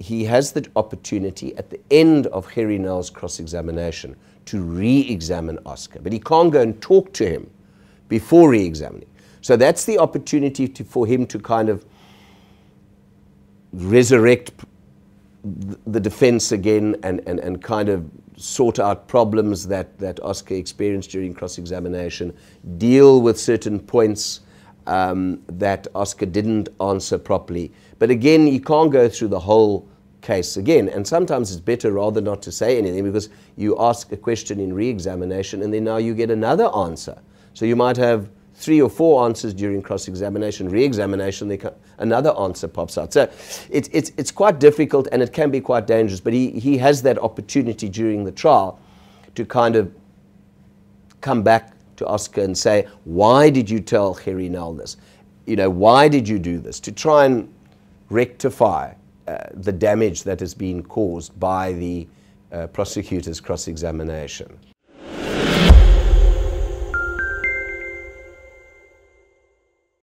he has the opportunity at the end of Gerrie Nel's cross-examination to re-examine Oscar, but he can't go and talk to him before re-examining. So that's the opportunity to, for him to kind of resurrect the defense again and, and, and kind of sort out problems that, that Oscar experienced during cross examination, deal with certain points um, that Oscar didn't answer properly. But again, you can't go through the whole case again. And sometimes it's better rather not to say anything because you ask a question in re examination and then now you get another answer. So you might have three or four answers during cross-examination, re-examination, another answer pops out. So it, it's, it's quite difficult and it can be quite dangerous, but he, he has that opportunity during the trial to kind of come back to Oscar and say, why did you tell Nel this? You know, why did you do this? To try and rectify uh, the damage that has been caused by the uh, prosecutor's cross-examination.